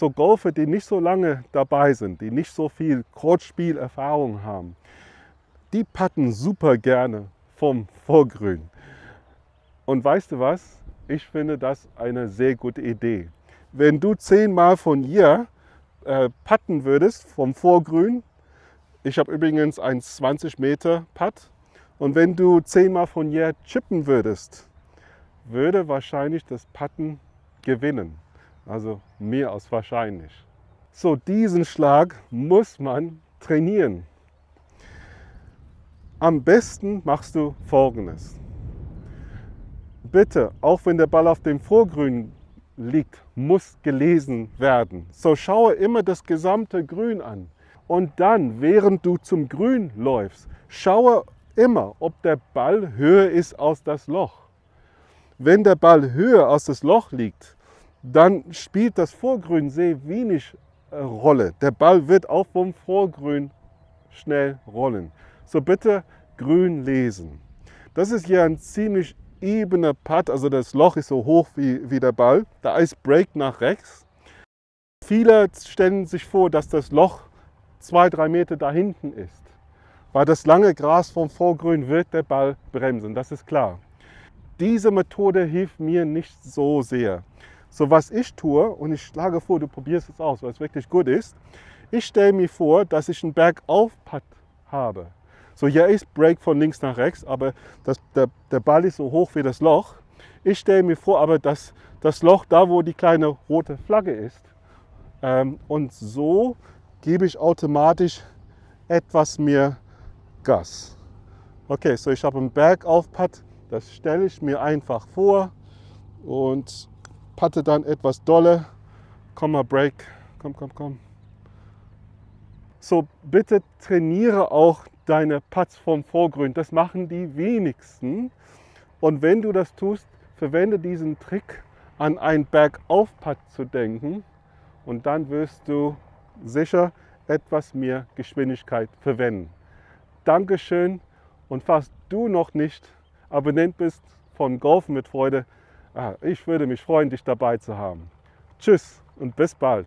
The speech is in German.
so Golfer, die nicht so lange dabei sind, die nicht so viel Kurzspielerfahrung haben, die patten super gerne vom Vorgrün. Und weißt du was? Ich finde das eine sehr gute Idee. Wenn du zehnmal von hier äh, patten würdest vom Vorgrün, ich habe übrigens einen 20 Meter Putt, und wenn du zehnmal von hier chippen würdest, würde wahrscheinlich das Patten gewinnen. Also mehr als wahrscheinlich. So, diesen Schlag muss man trainieren. Am besten machst du folgendes. Bitte, auch wenn der Ball auf dem Vorgrün liegt, muss gelesen werden. So schaue immer das gesamte Grün an. Und dann, während du zum Grün läufst, schaue immer, ob der Ball höher ist als das Loch. Wenn der Ball höher als das Loch liegt, dann spielt das Vorgrün sehr wenig äh, Rolle. Der Ball wird auch vom Vorgrün schnell rollen. So bitte grün lesen. Das ist hier ein ziemlich ebener Putt, also das Loch ist so hoch wie, wie der Ball. Da ist Break nach rechts. Viele stellen sich vor, dass das Loch zwei, drei Meter da hinten ist. Weil das lange Gras vom Vorgrün wird der Ball bremsen, das ist klar. Diese Methode hilft mir nicht so sehr. So was ich tue, und ich schlage vor, du probierst es aus, weil es wirklich gut ist. Ich stelle mir vor, dass ich einen Bergauf-Putt habe. So hier ist Break von links nach rechts, aber das, der, der Ball ist so hoch wie das Loch. Ich stelle mir vor, aber dass das Loch da, wo die kleine rote Flagge ist. Ähm, und so gebe ich automatisch etwas mehr Gas. Okay, so ich habe einen Bergauf-Putt, das stelle ich mir einfach vor und patte dann etwas dolle. Komm mal, Break. Komm, komm, komm. So, bitte trainiere auch deine Putts vom Vorgrün. Das machen die wenigsten. Und wenn du das tust, verwende diesen Trick, an einen Bergauf-Putt zu denken. Und dann wirst du sicher etwas mehr Geschwindigkeit verwenden. Dankeschön. Und falls du noch nicht Abonnent bist von Golfen mit Freude, ah, ich würde mich freuen, dich dabei zu haben. Tschüss und bis bald.